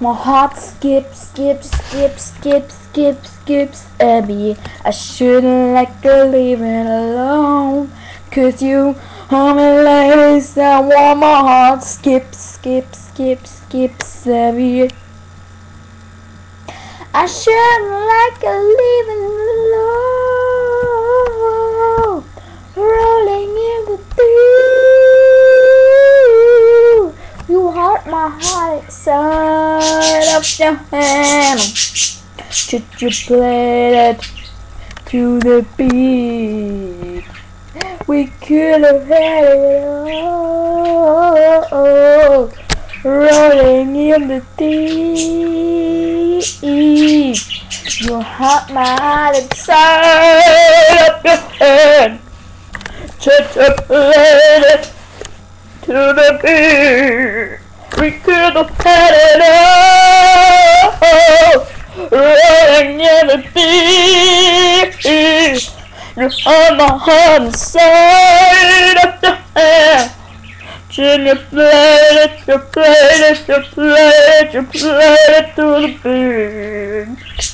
My heart skips, skips, skips, skips, skips, skips a. I shouldn't like to leave it alone. Cause you are my ladies that want my heart skips, skips, skips, skips a beat. I shouldn't like to leave it my heart inside of your hand. Should you play it to the beat? We could have had it all. Rolling in the deep. You hurt my heart inside of your hand. Should you play it to the beat? We could have had it all. Rolling in the deep. You are on my heart inside of the hand. Can you play it, you play it, you play it, you play it to the beat?